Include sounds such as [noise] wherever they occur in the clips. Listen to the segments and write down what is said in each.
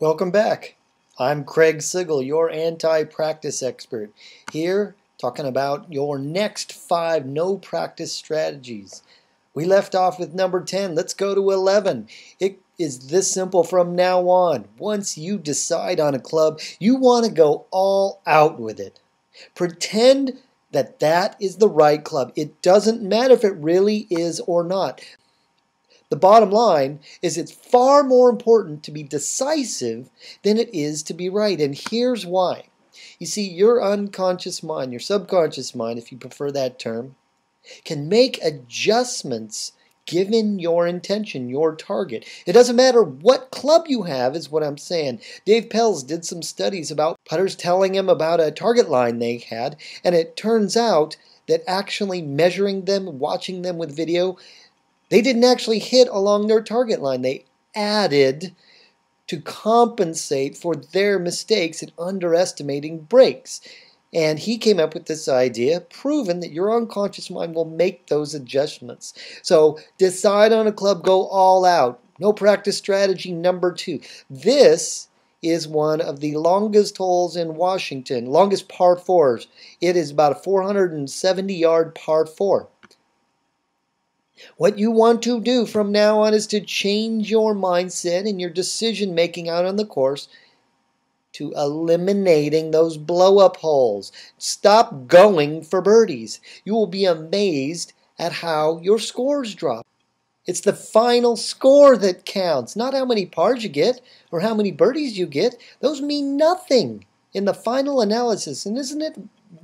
Welcome back. I'm Craig Sigl, your anti practice expert, here talking about your next five no practice strategies. We left off with number 10. Let's go to 11. It is this simple from now on. Once you decide on a club, you want to go all out with it. Pretend that that is the right club. It doesn't matter if it really is or not. The bottom line is it's far more important to be decisive than it is to be right. And here's why. You see, your unconscious mind, your subconscious mind, if you prefer that term, can make adjustments given your intention, your target. It doesn't matter what club you have, is what I'm saying. Dave Pelz did some studies about putters telling him about a target line they had, and it turns out that actually measuring them, watching them with video, they didn't actually hit along their target line. They added to compensate for their mistakes in underestimating breaks. And he came up with this idea, proven that your unconscious mind will make those adjustments. So decide on a club, go all out. No practice strategy number two. This is one of the longest holes in Washington, longest par fours. It is about a 470 yard par four. What you want to do from now on is to change your mindset and your decision making out on the course to eliminating those blow up holes. Stop going for birdies. You will be amazed at how your scores drop. It's the final score that counts, not how many pars you get or how many birdies you get. Those mean nothing in the final analysis. And isn't it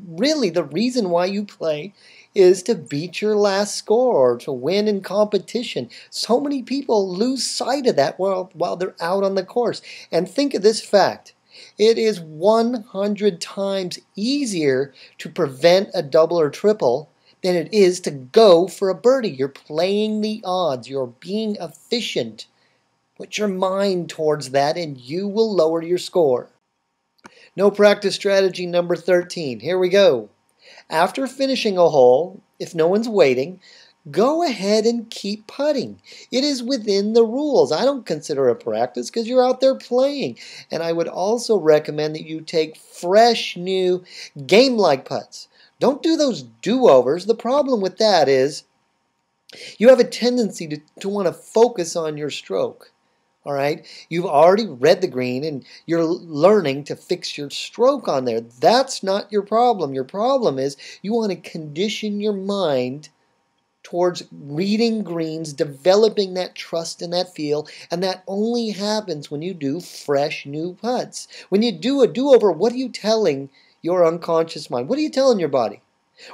really the reason why you play is to beat your last score or to win in competition. So many people lose sight of that while, while they're out on the course. And think of this fact it is 100 times easier to prevent a double or triple than it is to go for a birdie. You're playing the odds, you're being efficient. Put your mind towards that, and you will lower your score. No practice strategy number 13. Here we go. After finishing a hole, if no one's waiting, go ahead and keep putting. It is within the rules. I don't consider it practice because you're out there playing. And I would also recommend that you take fresh, new, game like putts. Don't do those do overs. The problem with that is you have a tendency to, to want to focus on your stroke. All right. You've already read the green and you're learning to fix your stroke on there. That's not your problem. Your problem is you want to condition your mind towards reading greens, developing that trust and that feel, and that only happens when you do fresh new putts. When you do a do over, what are you telling your unconscious mind? What are you telling your body?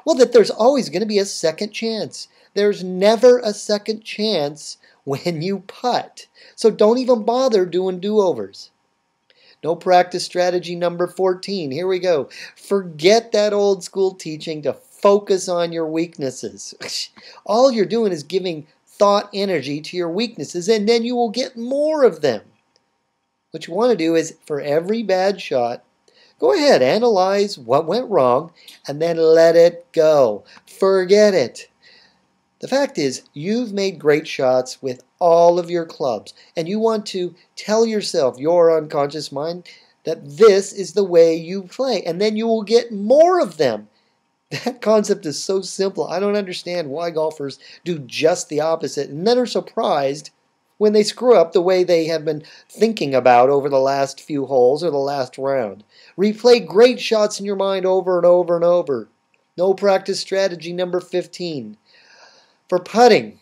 Well, that there's always going to be a second chance. There's never a second chance when you putt. So don't even bother doing do overs. No practice strategy number 14. Here we go. Forget that old school teaching to focus on your weaknesses. [laughs] All you're doing is giving thought energy to your weaknesses, and then you will get more of them. What you want to do is for every bad shot, go ahead, analyze what went wrong, and then let it go. Forget it. The fact is, you've made great shots with all of your clubs, and you want to tell yourself, your unconscious mind, that this is the way you play, and then you will get more of them. [laughs] That concept is so simple. I don't understand why golfers do just the opposite and then are surprised when they screw up the way they have been thinking about over the last few holes or the last round. Replay great shots in your mind over and over and over. No practice strategy number 15. For putting,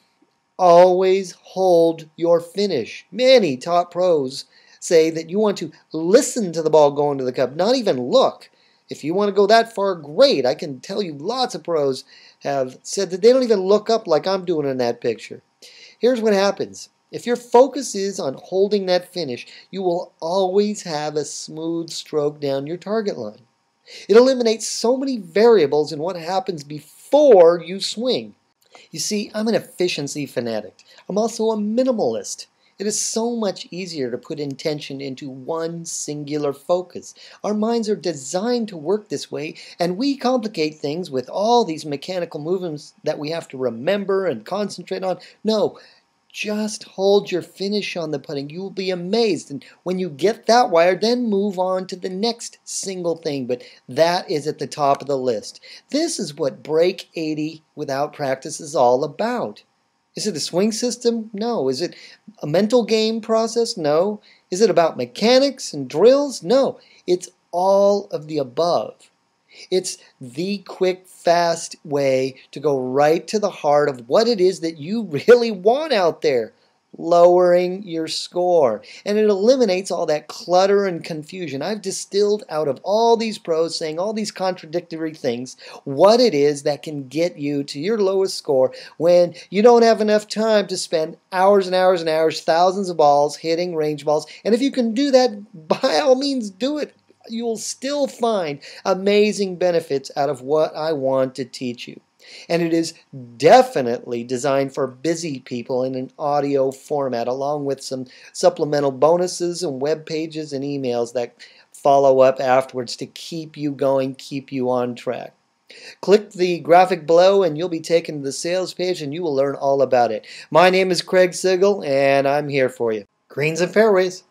always hold your finish. Many top pros say that you want to listen to the ball going to the cup, not even look. If you want to go that far, great. I can tell you lots of pros have said that they don't even look up like I'm doing in that picture. Here's what happens. If your focus is on holding that finish, you will always have a smooth stroke down your target line. It eliminates so many variables in what happens before you swing. You see, I'm an efficiency fanatic. I'm also a minimalist. It is so much easier to put intention into one singular focus. Our minds are designed to work this way, and we complicate things with all these mechanical movements that we have to remember and concentrate on. No, just hold your finish on the putting. You will be amazed. And when you get that wire, then move on to the next single thing. But that is at the top of the list. This is what Break 80 without practice is all about. Is it a swing system? No. Is it a mental game process? No. Is it about mechanics and drills? No. It's all of the above. It's the quick, fast way to go right to the heart of what it is that you [laughs] really want out there lowering your score. And it eliminates all that clutter and confusion. I've distilled out of all these pros saying all these contradictory things what it is that can get you to your lowest score when you don't have enough time to spend hours and hours and hours, thousands of balls hitting range balls. And if you can do that, [laughs] by all means, do it you'll still find amazing benefits out of what I want to teach you. And it is definitely designed for busy people in an audio format, along with some supplemental bonuses and web pages and emails that follow up afterwards to keep you going, keep you on track. Click the graphic below and you'll be taken to the sales page and you will learn all about it. My name is Craig Sigl and I'm here for you. Greens and fairways.